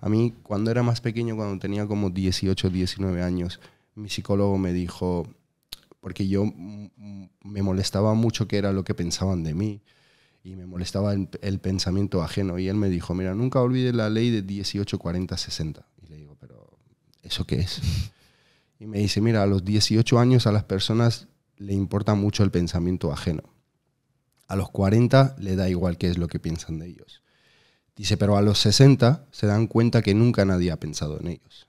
A mí, cuando era más pequeño, cuando tenía como 18, 19 años, mi psicólogo me dijo, porque yo me molestaba mucho que era lo que pensaban de mí y me molestaba el, el pensamiento ajeno. Y él me dijo, mira, nunca olvides la ley de 18, 40, 60. Y le digo, pero ¿eso qué es? Y me dice, mira, a los 18 años a las personas le importa mucho el pensamiento ajeno. A los 40 le da igual qué es lo que piensan de ellos. Dice, pero a los 60 se dan cuenta que nunca nadie ha pensado en ellos.